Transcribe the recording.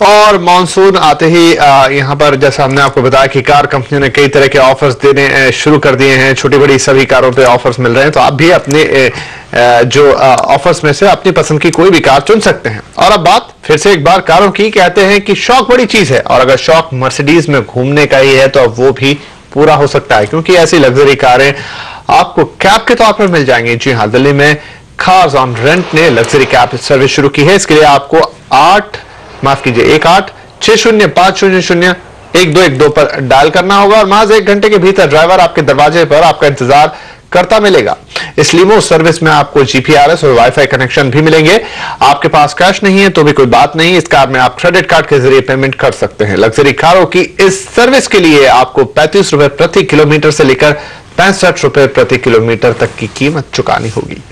और मानसून आते ही यहाँ पर जैसा हमने आपको बताया कि कार कंपनियों ने कई तरह के ऑफर्स देने शुरू कर दिए हैं। छोटी बड़ी सभी कारों पे ऑफर्स मिल रहे हैं। तो आप भी अपने जो ऑफर्स में से अपनी पसंद की कोई भी कार चुन सकते हैं। और अब बात फिर से एक बार कारों की, कहते हैं कि शौक बड़ी चीज़ है। और अगर शौक मर्सिडीज में घूमने का ही है तो अब वो भी पूरा हो सकता है। क्योंकि ऐसी लग्जरी कारें आपको कैब के तौर पर मिल जाएँगी। जी हाँ दिल्ली में कार्स ऑन रेंट ने लग्जरी कैब सर्विस शुरू की है। इसके लिए आपको आठ माफ़ कीजिए, एक आठ, छह शून्य, पाँच शून्य शून्य, एक दो एक दो पर डायल करना होगा और माज एक घंटे के भीतर ड्राइवर आपके दरवाजे पर आपका इंतज़ार करता मिलेगा। इस लिमो सर्विस में आपको जीपीआरएस और वाईफाई कनेक्शन भी मिलेंगे। आपके पास कैश नहीं है तो भी कोई बात नहीं, इस कार में आप क्रेडिट कार्ड के ज़रिए पेमेंट कर सकते हैं। लग्जरी कारों की इस सर्विस के लिए आपको पैंतीस रुपए प्रति किलोमीटर से लेकर पैंसठ रुपए प्रति किलोमीटर तक की कीमत चुकानी होगी।